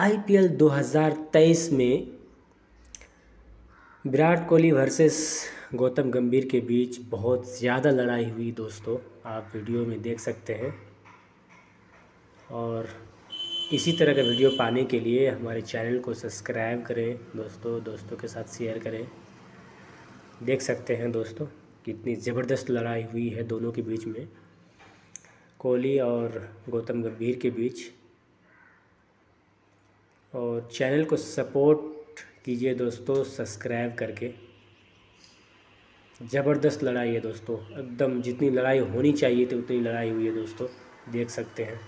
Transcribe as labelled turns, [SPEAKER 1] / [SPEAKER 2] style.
[SPEAKER 1] IPL 2023 में Virat Kohli versus Gautam गंभीर के बीच बहुत ज़्यादा लड़ाई हुई दोस्तों। आप वीडियो में देख सकते हैं। और इसी तरह का वीडियो पाने के लिए हमारे चैनल को सब्सक्राइब करें, दोस्तों दोस्तों के साथ शेयर करें। देख सकते हैं दोस्तों कितनी ज़बरदस्त लड़ाई हुई है दोनों के बीच में। कोहली और गौतम गंभीर के बीच और चैनल को सपोर्ट कीजिए दोस्तों, सब्सक्राइब करके। ज़बरदस्त लड़ाई है दोस्तों, एकदम जितनी लड़ाई होनी चाहिए थी उतनी लड़ाई हुई है दोस्तों, देख सकते हैं।